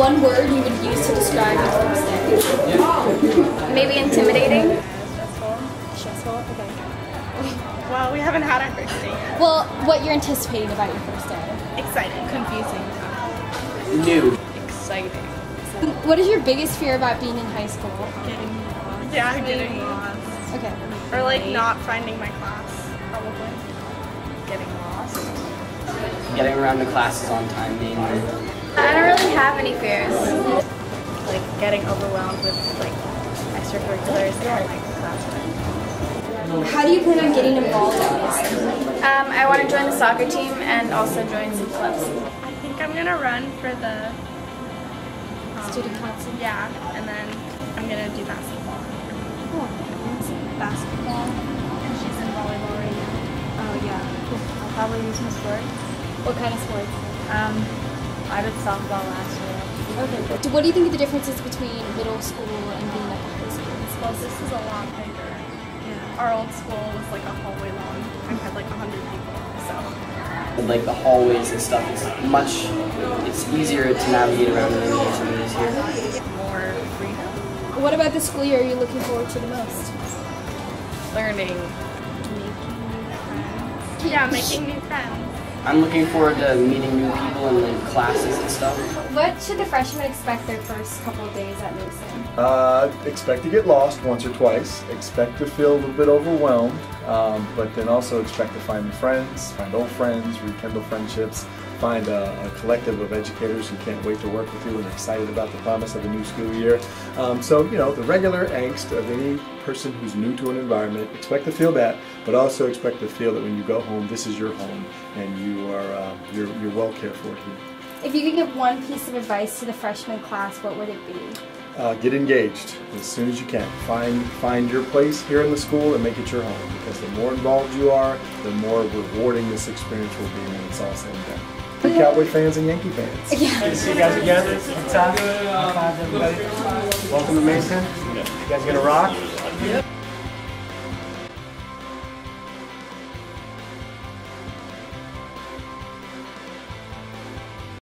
one word you would use to describe your first day? Maybe intimidating. Stressful. Okay. Well, we haven't had our first day yet. Well, what you're anticipating about your first day? Exciting. Confusing. New. Exciting. What is your biggest fear about being in high school? Getting lost. Yeah, getting lost. Okay. Or like not finding my class, probably. Getting lost. Getting around to classes on time mainly. I don't really have any fears. Like getting overwhelmed with like extracurriculars and like classwork. How do you plan on getting involved in this? Um, I want to join the soccer team and also join some clubs. I think I'm gonna run for the um, Student council. Yeah, and then I'm gonna do basketball. Cool. basketball, and she's in volleyball right now. Oh yeah, I'll probably use my sport. What kind of sports? Um, I did softball last year. Okay. What do you think of the difference is between middle school and being at the high school? Well, this is a lot bigger. Yeah. Our old school was like a hallway long and had like a hundred people. So And, like the hallways and stuff is much, it's easier to navigate around than it is than it is here. more freedom. What about the school year are you looking forward to the most? Learning. Yeah, making new friends. I'm looking forward to meeting new people in like classes and stuff. What should the freshmen expect their first couple of days at Mason? Uh, expect to get lost once or twice. Expect to feel a little bit overwhelmed, um, but then also expect to find new friends, find old friends, rekindle friendships, find a, a collective of educators who can't wait to work with you and are excited about the promise of a new school year. Um, so, you know, the regular angst of any person who's new to an environment, expect to feel that, but also expect to feel that when you go home, this is your home and you are uh, you're, you're well cared for here. If you could give one piece of advice to the freshman class, what would it be? uh, get engaged as soon as you can. Find find your place here in the school and make it your home because the more involved you are, the more rewarding this experience will be when it's all said and done. Be Cowboy fans and Yankee fans. Yeah. See you guys again. Good time. High five, everybody. Welcome to Mason. You guys gonna rock?